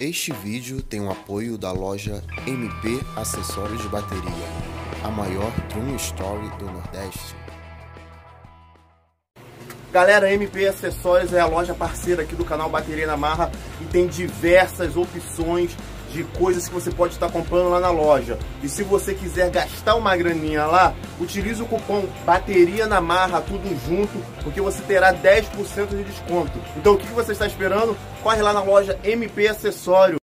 Este vídeo tem o apoio da loja MP Acessórios de Bateria, a maior drum story do Nordeste. Galera, MP Acessórios é a loja parceira aqui do canal Bateria na Marra e tem diversas opções de coisas que você pode estar comprando lá na loja. E se você quiser gastar uma graninha lá, utilize o cupom Bateria na Marra, tudo junto, porque você terá 10% de desconto. Então o que você está esperando? Corre lá na loja MP Acessório.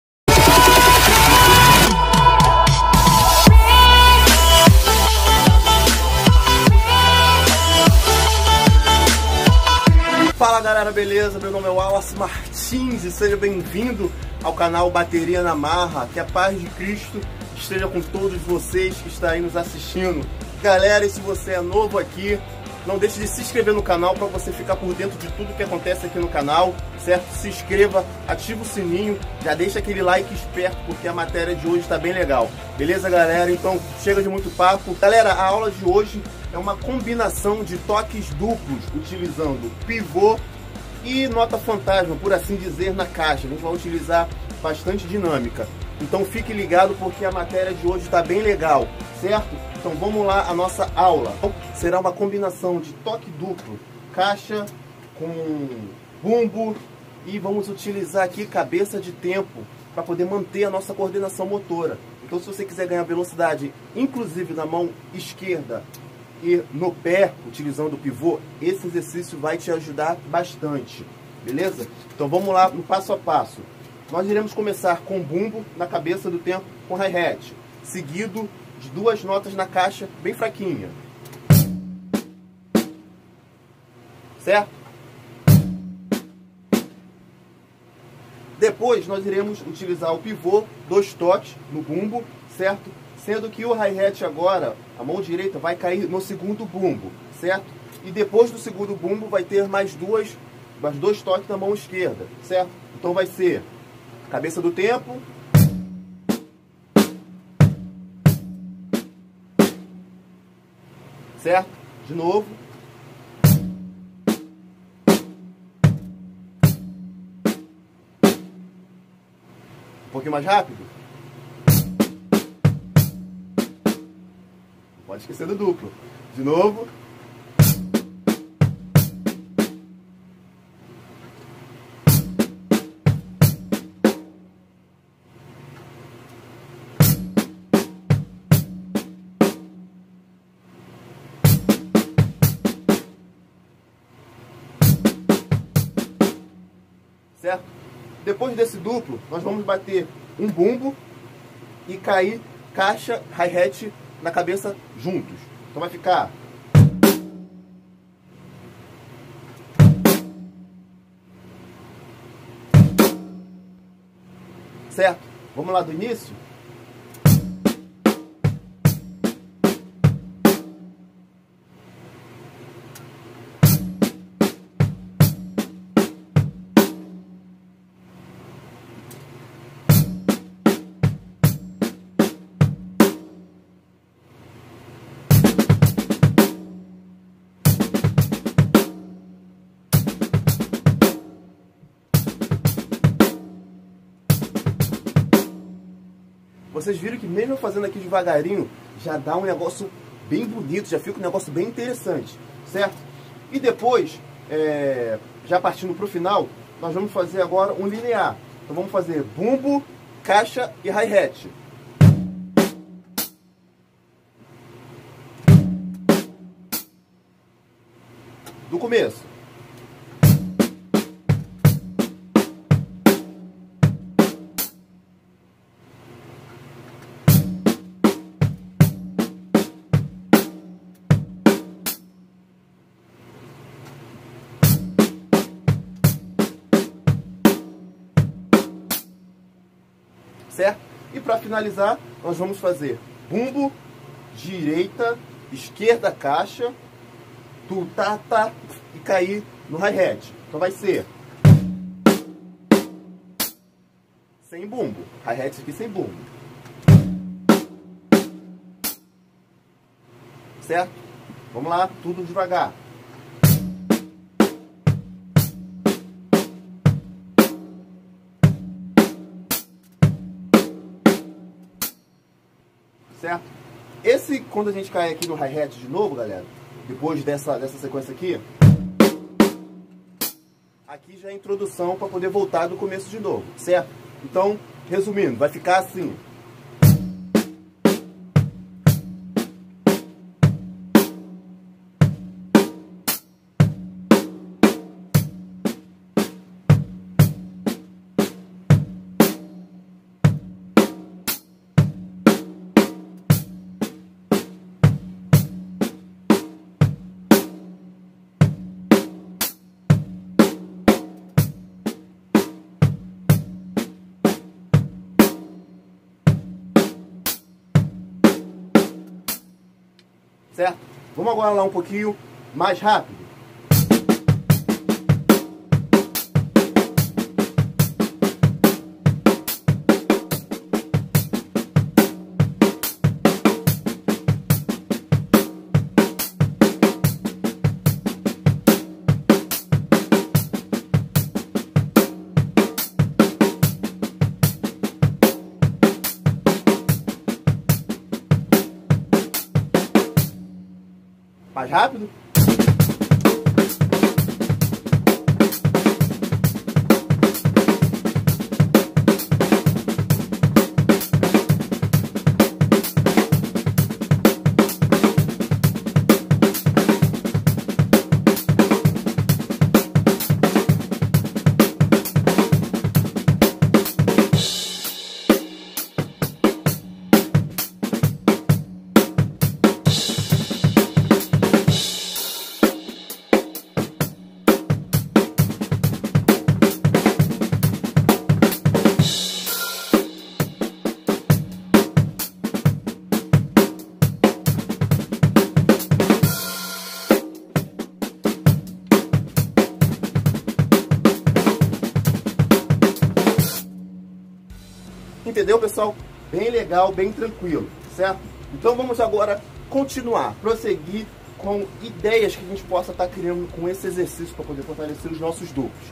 Fala galera, beleza? Meu nome é Wallace Martins e seja bem-vindo ao canal Bateria na Marra. Que a paz de Cristo esteja com todos vocês que estão aí nos assistindo. Galera, e se você é novo aqui, não deixe de se inscrever no canal para você ficar por dentro de tudo que acontece aqui no canal, certo? Se inscreva, ativa o sininho, já deixa aquele like esperto porque a matéria de hoje está bem legal. Beleza, galera? Então, chega de muito papo. Galera, a aula de hoje é uma combinação de toques duplos, utilizando pivô e nota fantasma, por assim dizer, na caixa. A gente vai utilizar bastante dinâmica. Então fique ligado porque a matéria de hoje está bem legal, certo? Então vamos lá a nossa aula. Será uma combinação de toque duplo, caixa com bumbo e vamos utilizar aqui cabeça de tempo para poder manter a nossa coordenação motora. Então se você quiser ganhar velocidade, inclusive na mão esquerda e no pé, utilizando o pivô, esse exercício vai te ajudar bastante, beleza? Então vamos lá no passo a passo. Nós iremos começar com bumbo na cabeça do tempo com hi-hat, seguido de duas notas na caixa bem fraquinha. Certo? Depois nós iremos utilizar o pivô, dois toques no bumbo, certo? Sendo que o hi-hat agora, a mão direita vai cair no segundo bumbo, certo? E depois do segundo bumbo vai ter mais duas, mais dois toques na mão esquerda, certo? Então vai ser cabeça do tempo, certo? De novo. Um pouquinho mais rápido. Pode esquecer do duplo. De novo. certo? Depois desse duplo, nós vamos bater um bumbo e cair caixa, hi-hat na cabeça juntos. Então vai ficar... Certo? Vamos lá do início? Vocês viram que mesmo fazendo aqui devagarinho, já dá um negócio bem bonito, já fica um negócio bem interessante, certo? E depois, é, já partindo para o final, nós vamos fazer agora um linear. Então vamos fazer bumbo, caixa e hi-hat. Do começo. Certo? E para finalizar, nós vamos fazer bumbo, direita, esquerda caixa, tu tá, tá, e cair no hi-hat. Então vai ser sem bumbo, hi-hat aqui sem bumbo. Certo? Vamos lá, tudo devagar. Certo? Esse, quando a gente cai aqui no hi-hat de novo, galera, depois dessa, dessa sequência aqui, aqui já é a introdução para poder voltar do começo de novo, certo? Então, resumindo, vai ficar assim. Certo? Vamos agora lá um pouquinho mais rápido. Entendeu, pessoal? Bem legal, bem tranquilo, certo? Então vamos agora continuar, prosseguir com ideias que a gente possa estar tá criando com esse exercício para poder fortalecer os nossos duplos.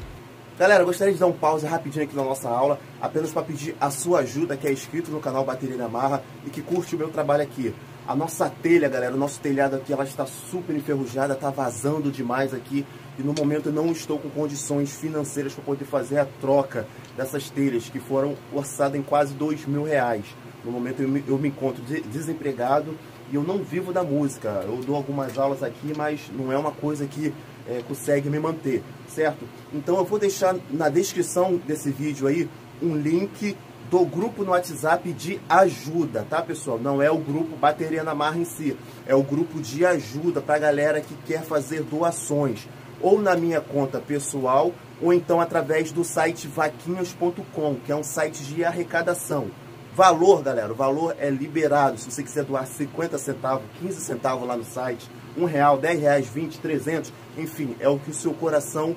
Galera, eu gostaria de dar um pause rapidinho aqui na nossa aula, apenas para pedir a sua ajuda, que é inscrito no canal Bateria da Marra e que curte o meu trabalho aqui. A nossa telha, galera, o nosso telhado aqui, ela está super enferrujada, está vazando demais aqui e no momento não estou com condições financeiras para poder fazer a troca dessas telhas que foram orçadas em quase dois mil reais. No momento eu me, eu me encontro desempregado e eu não vivo da música. Eu dou algumas aulas aqui, mas não é uma coisa que é, consegue me manter, certo? Então eu vou deixar na descrição desse vídeo aí um link do grupo no WhatsApp de ajuda, tá pessoal? Não é o grupo Bateria na Marra em si, é o grupo de ajuda para galera que quer fazer doações ou na minha conta pessoal, ou então através do site vaquinhas.com, que é um site de arrecadação. Valor, galera, o valor é liberado. Se você quiser doar 50 centavos, 15 centavos lá no site, 1 real, 10 reais, 20, 300, enfim, é o que o seu coração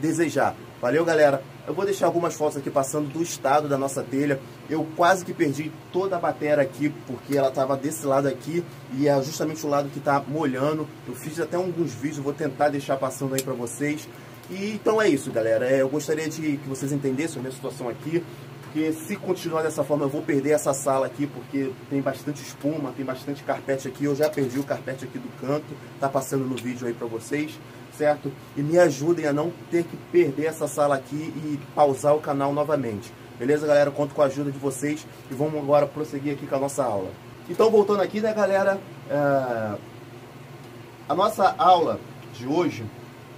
desejar. Valeu, galera? Eu vou deixar algumas fotos aqui passando do estado da nossa telha. Eu quase que perdi toda a bateria aqui, porque ela estava desse lado aqui e é justamente o lado que está molhando. Eu fiz até alguns vídeos, vou tentar deixar passando aí para vocês. E então é isso, galera. É, eu gostaria de que vocês entendessem a minha situação aqui, porque se continuar dessa forma eu vou perder essa sala aqui, porque tem bastante espuma, tem bastante carpete aqui. Eu já perdi o carpete aqui do canto, tá passando no vídeo aí para vocês certo? E me ajudem a não ter que perder essa sala aqui e pausar o canal novamente. Beleza, galera? Eu conto com a ajuda de vocês e vamos agora prosseguir aqui com a nossa aula. Então, voltando aqui, né, galera? É... A nossa aula de hoje,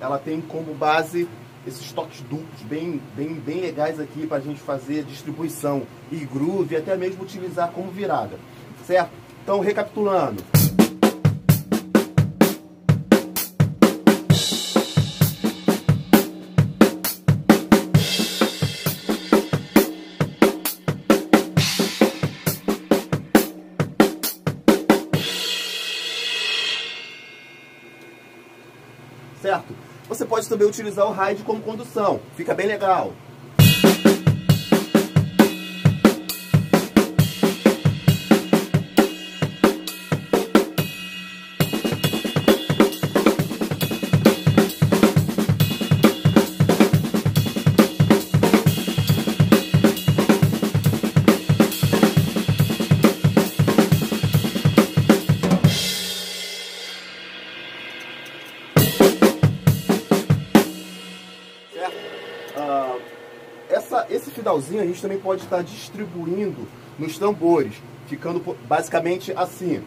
ela tem como base esses toques duplos bem, bem, bem legais aqui para a gente fazer distribuição e groove, até mesmo utilizar como virada, certo? Então, recapitulando. Também utilizar o ride como condução, fica bem legal. Finalzinho a gente também pode estar distribuindo nos tambores, ficando basicamente assim.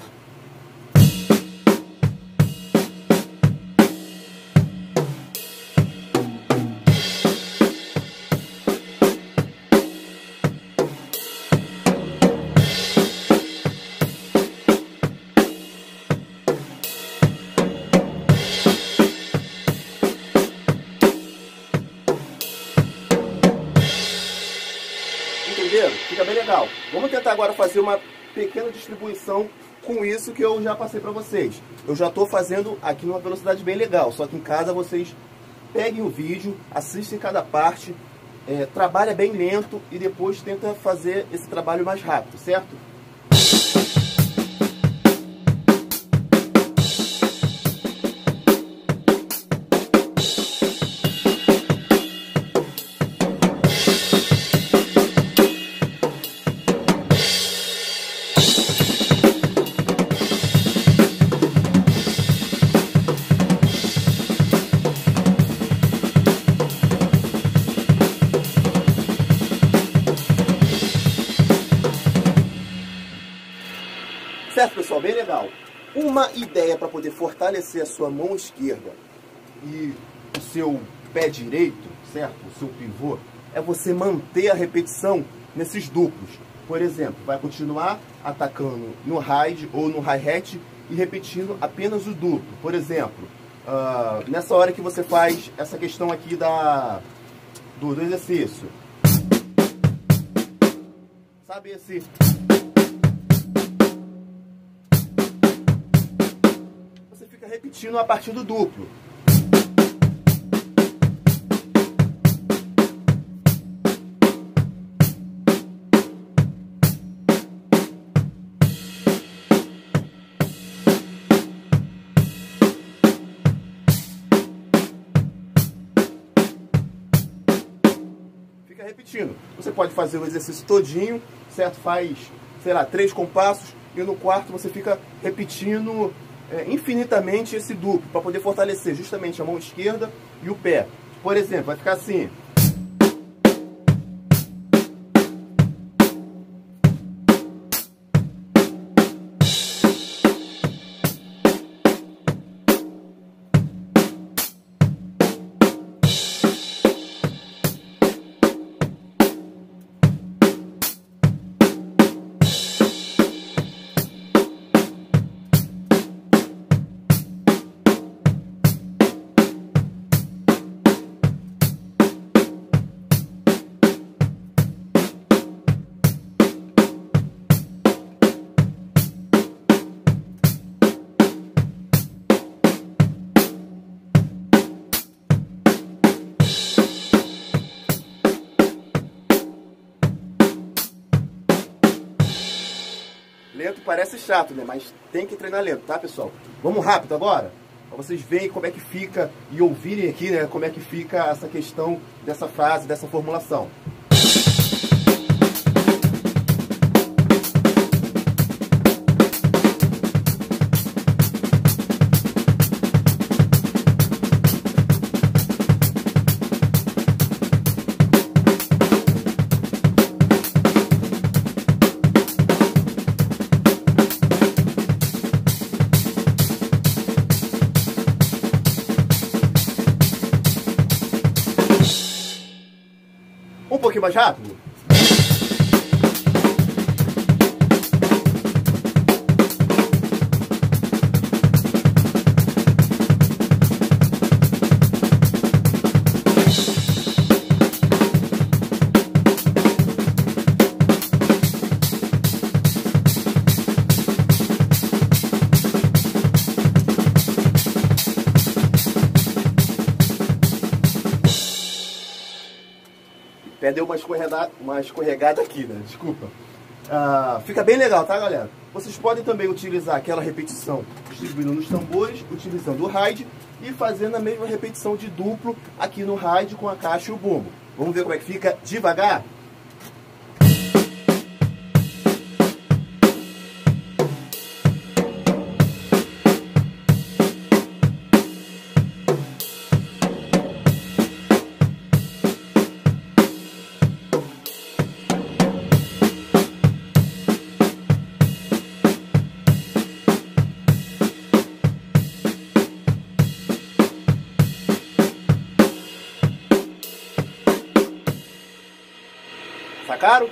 Fica bem legal. Vamos tentar agora fazer uma pequena distribuição com isso que eu já passei para vocês. Eu já estou fazendo aqui numa velocidade bem legal, só que em casa vocês peguem o vídeo, assistem cada parte, é, trabalha bem lento e depois tenta fazer esse trabalho mais rápido, certo? Certo, Uma ideia para poder fortalecer a sua mão esquerda e o seu pé direito, certo? O seu pivô, é você manter a repetição nesses duplos. Por exemplo, vai continuar atacando no ride ou no hi-hat e repetindo apenas o duplo. Por exemplo, uh, nessa hora que você faz essa questão aqui da, do, do exercício. Sabe esse... repetindo a partir do duplo. Fica repetindo. Você pode fazer o exercício todinho, certo? Faz, sei lá, três compassos e no quarto você fica repetindo é, infinitamente esse duplo para poder fortalecer justamente a mão esquerda e o pé. Por exemplo, vai ficar assim. Lento parece chato, né? Mas tem que treinar lento, tá, pessoal? Vamos rápido agora? Pra vocês verem como é que fica e ouvirem aqui, né? Como é que fica essa questão dessa frase, dessa formulação. Escorregada, uma escorregada aqui, né? Desculpa. Ah, fica bem legal, tá, galera? Vocês podem também utilizar aquela repetição distribuindo nos tambores, utilizando o ride e fazendo a mesma repetição de duplo aqui no ride com a caixa e o bumbo. Vamos ver como é que fica devagar? Sacaram?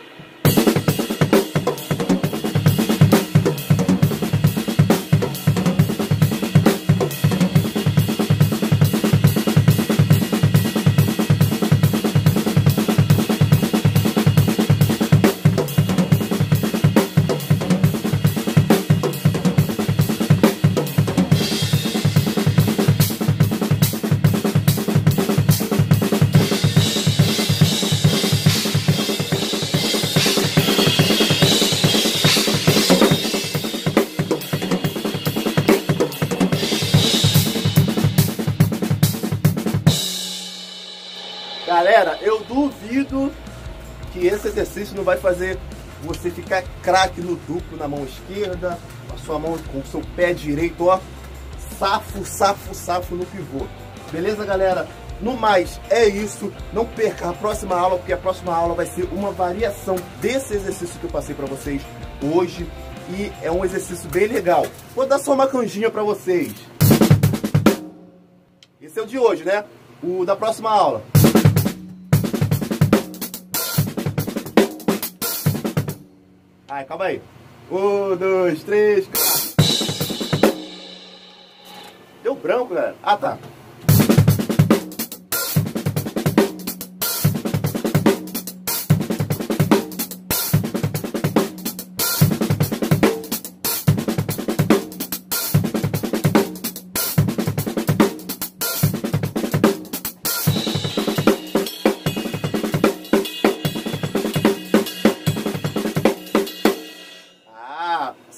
Duvido que esse exercício não vai fazer você ficar craque no duplo na mão esquerda, a sua mão com o seu pé direito, ó, safo, safo, safo no pivô. Beleza, galera? No mais, é isso. Não perca a próxima aula, porque a próxima aula vai ser uma variação desse exercício que eu passei para vocês hoje. E é um exercício bem legal. Vou dar só uma canjinha para vocês. Esse é o de hoje, né? O da próxima aula. Ai, calma aí. Um, dois, três. Deu branco, galera. Ah, tá.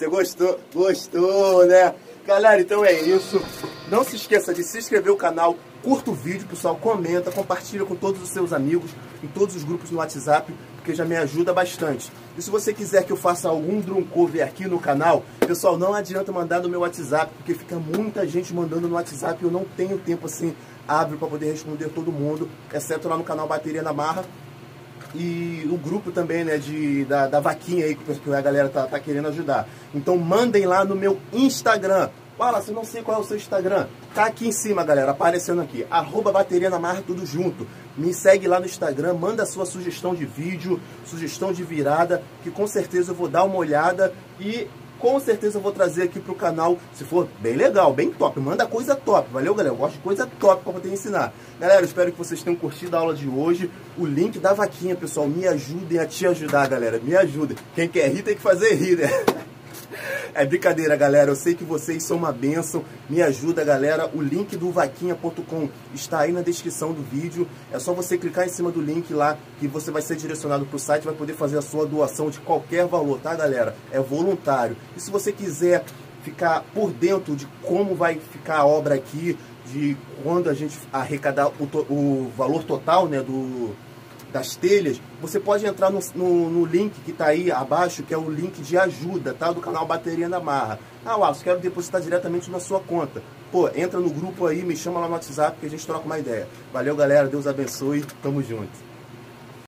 Gostou? Gostou, né? Galera, então é isso. Não se esqueça de se inscrever no canal, curta o vídeo, pessoal, comenta, compartilha com todos os seus amigos, em todos os grupos no WhatsApp, porque já me ajuda bastante. E se você quiser que eu faça algum drum cover aqui no canal, pessoal, não adianta mandar no meu WhatsApp, porque fica muita gente mandando no WhatsApp e eu não tenho tempo assim hábil para poder responder todo mundo, exceto lá no canal Bateria na Marra, e o grupo também, né, de, da, da vaquinha aí que a galera tá, tá querendo ajudar. Então mandem lá no meu Instagram. Fala, se não sei qual é o seu Instagram. Tá aqui em cima, galera, aparecendo aqui. Arroba Bateria na Marra, tudo junto. Me segue lá no Instagram, manda sua sugestão de vídeo, sugestão de virada, que com certeza eu vou dar uma olhada e com certeza eu vou trazer aqui pro canal, se for bem legal, bem top. Manda coisa top, valeu, galera? Eu gosto de coisa top pra poder ensinar. Galera, espero que vocês tenham curtido a aula de hoje. O link da vaquinha, pessoal, me ajudem a te ajudar, galera. Me ajudem. Quem quer rir tem que fazer rir, né? É brincadeira, galera. Eu sei que vocês são uma bênção. Me ajuda, galera. O link do vaquinha.com está aí na descrição do vídeo. É só você clicar em cima do link lá que você vai ser direcionado para o site vai poder fazer a sua doação de qualquer valor, tá, galera? É voluntário. E se você quiser ficar por dentro de como vai ficar a obra aqui, de quando a gente arrecadar o, o valor total né, do, das telhas, você pode entrar no, no, no link que está aí abaixo, que é o link de ajuda, tá? Do canal Bateria na Marra. Ah, Wallace, quero depositar diretamente na sua conta. Pô, entra no grupo aí, me chama lá no WhatsApp que a gente troca uma ideia. Valeu, galera. Deus abençoe. Tamo junto.